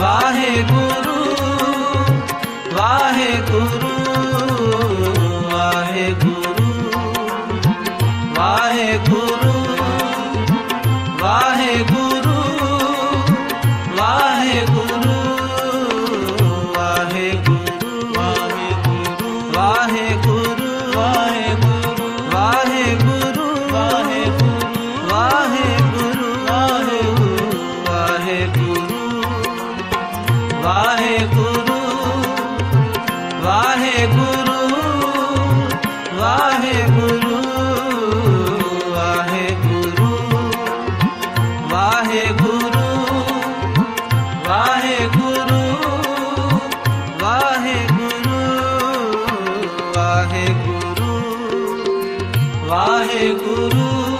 Waheguru Waheguru. Waheguru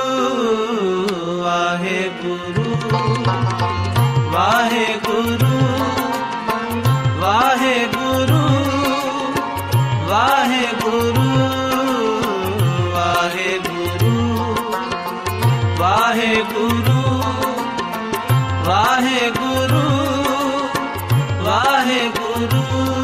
Waheguru Waheguru.